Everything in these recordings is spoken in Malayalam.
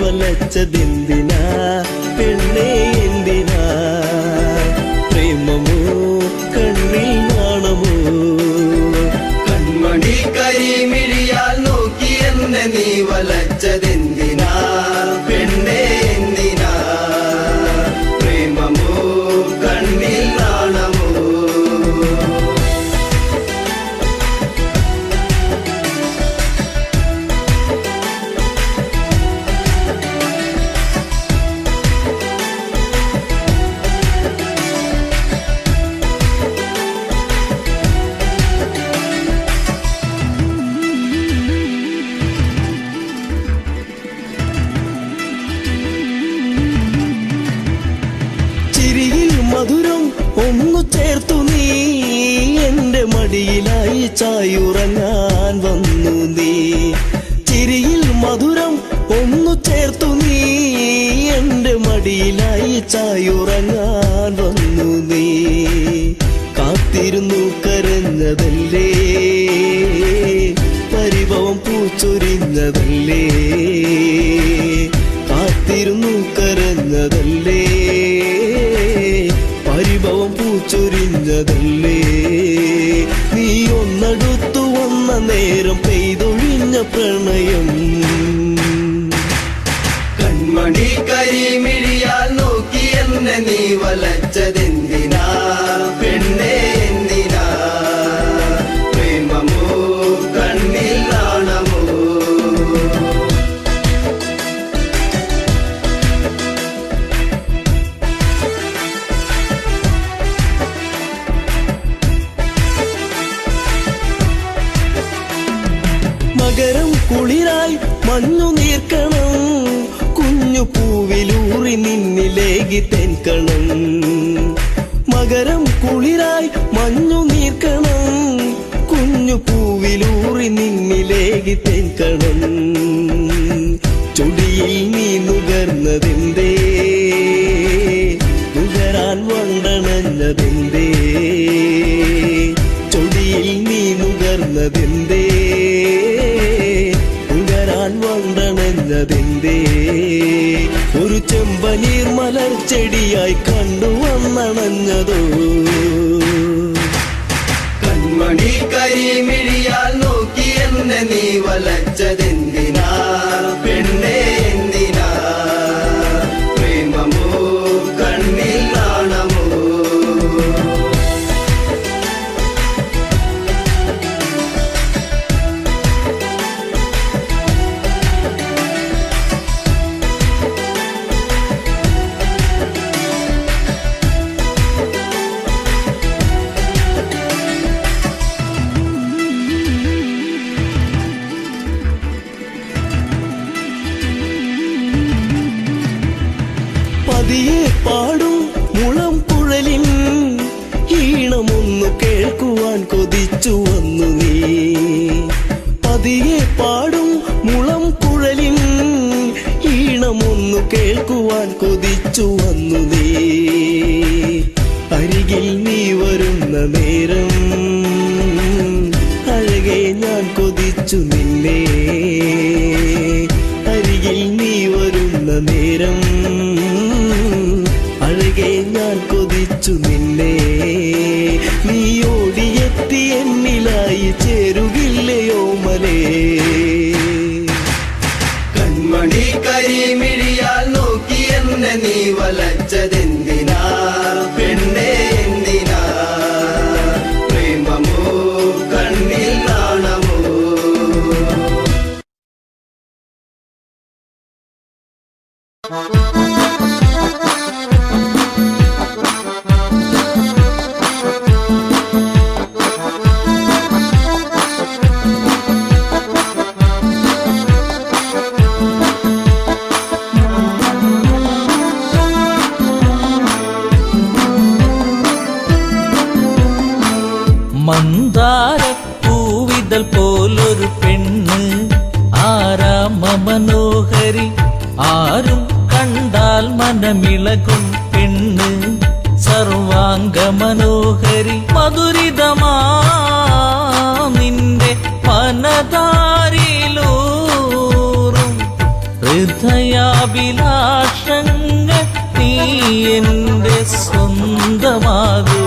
വലച്ചതെന്തിനാ പെണ്ണേ എന്റെ മടിയിലായി ചായുറങ്ങാൻ വന്നു നീ. കാത്തിരുന്നു കരഞ്ഞതല്ലേ. പരിഭവം പൂച്ചൊരിഞ്ഞതല്ലേ. കാത്തിരുന്നു കരഞ്ഞതല്ലേ. പരിഭവം പൂച്ചൊരിഞ്ഞതല്ലേ. നീ ഒന്നടുത്തു വന്ന നേരം പെയ്തൊഴിഞ്ഞ പ്രണയം. കൺമണി നോക്കി എന്നെ നീ വലച്ചതെന്തിനാ? പെണ്ണേ എന്തിനാ? പ്രേമമോ? കണ്ണിൽ നാണമോ? മകരം കുളിരായി മഞ്ഞു നിന്നിലേകി തേൻകണം. മകരം കുളിരായി മഞ്ഞു നീർക്കണം. കുഞ്ഞു ചെമ്പനീർ മലർ ചെടിയായി കണ്ടു വന്നണഞ്ഞതോ. കൺമണി കരിമിഴിയാൽ നോക്കി എന്നെ നീ വലച്ചതെന്തിനാ? പെണ്ണേ പതിയെ പാടും മുളം കുഴലിൻ ഈണമൊന്നു കേൾക്കുവാൻ കൊതിച്ചു വന്നു നീ. പതിയെ പാടും മുളം കുഴലിൻ ഈണമൊന്നു കേൾക്കുവാൻ കൊതിച്ചു വന്നു നീ. അരികിൽ നീ വരുന്ന നേരം നീ വലച്ചതെന്തിനാ പെണ്ണേ എന്തിനാ പ്രേമമോ കണ്ണിൽ മനമിളകും പെണ്ണ് സർവാംഗ മനോഹരി മധുരിതമാ നിന്റെ മനതാരിലൂറും ഹൃദയ ഹൃദയാഭിലാഷങ്ങൾ നീ എന്റെ സ്വന്തമാകൂ.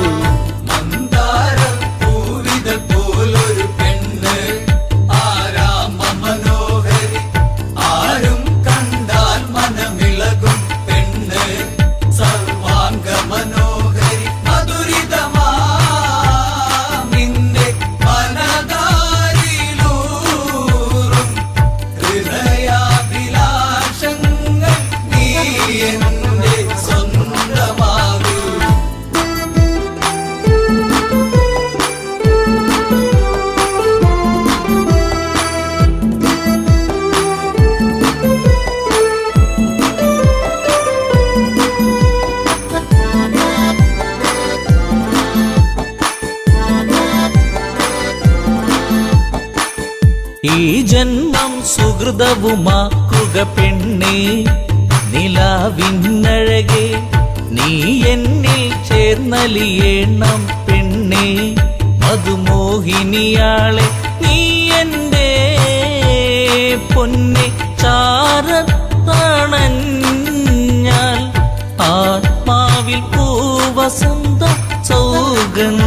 ഈ ജന്മം സുഹൃതവുമാക്കുക പെണ്ണേ. നിലാവിന്നഴകെ നീ എന്നിൽ ചേർന്നലിയേണം പെണ്ണേ. മധുമോഹിനിയാളെ നീ എന്റെ പൊന്നെ. ചാരത്തണഞ്ഞാൽ ആത്മാവിൽ പൂവസന്ത സൗഗന്ധമായിടും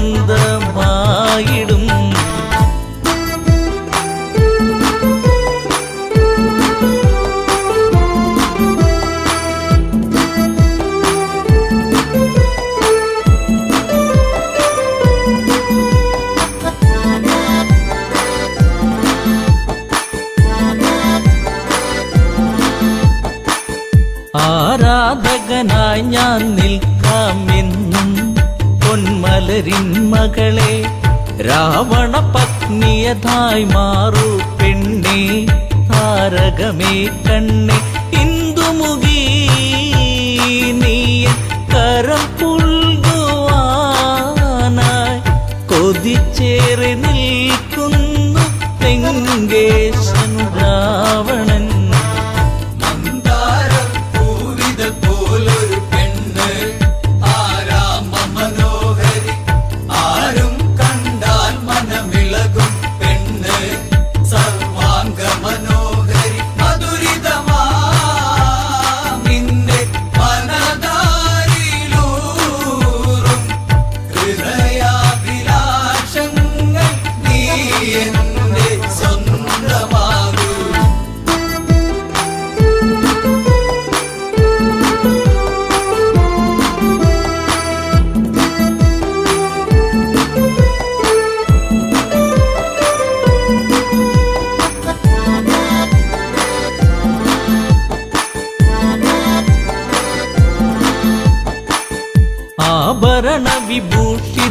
ആരാധകനായി ഞാൻ നിൽക്കാമെന്നും പൊന്മലരിൻ മകളെ രാവണ പത്നിയതായി മാറൂ പെണ്ണേ താരകമേ കണ്ണെ.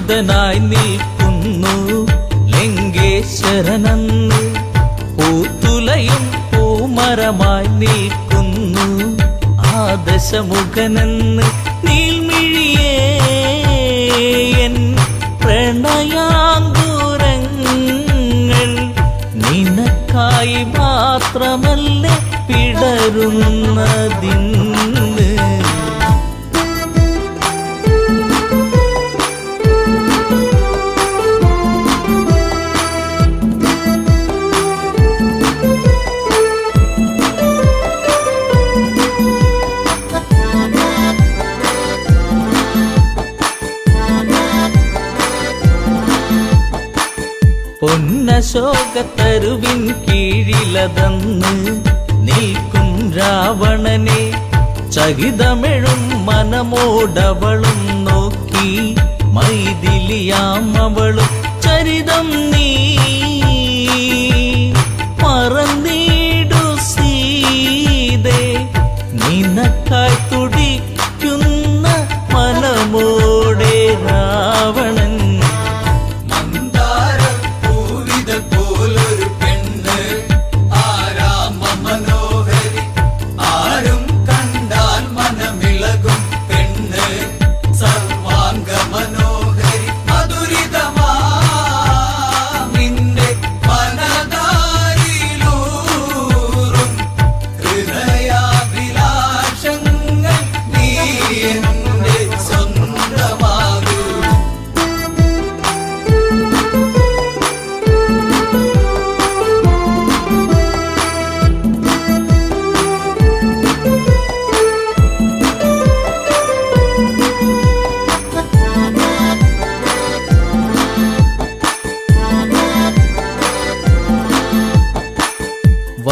വിഭൂഷിതനായി നിൽക്കുന്നു. ലിംഗേശ്വരനന്ന് പൂത്തുലയും പൂമരമായി നിൽക്കുന്നു. ആദശമുഖനെന്ന് നീൽമിഴിയേ എൻ പ്രണയാങ്കുരങ്ങൾ നിനക്കായി മാത്രമല്ലേ പിടരുന്നതിന്ന് പൊന്നശോകത്തരുവിൻ കീഴിലതന്ന് നിൽക്കും രാവണനെ. ചകിതമെഴും മനമോടവളും നോക്കി മൈതിലിയാം അവളും ചരിതം നീ. മറന്നീടു സീതേ നിനക്കായി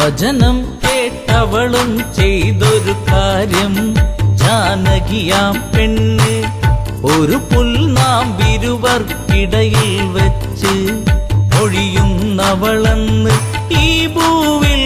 വചനം കേട്ടവളും ചെയ്തൊരു കാര്യം. ജാനകിയാം പെണ്ണ് ഒരു പുൽനാമ്പിരുവർക്കിടയിൽ വെച്ച് ഒഴിയുന്നവളെന്ന് ഈ ഭൂവിൽ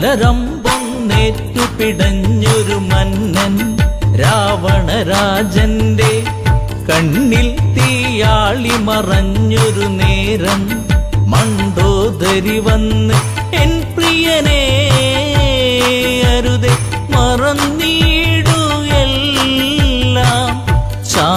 മലരമ്പം നേറ്റുപിടഞ്ഞൊരു മന്നൻ രാവണരാജന്റെ കണ്ണിൽ തീയാളി മറഞ്ഞൊരു നേരം മണ്ടോദരി വന്ന് എൻ പ്രിയനെ അരുതെ മറന്നീടു എല്ലാം. ചാ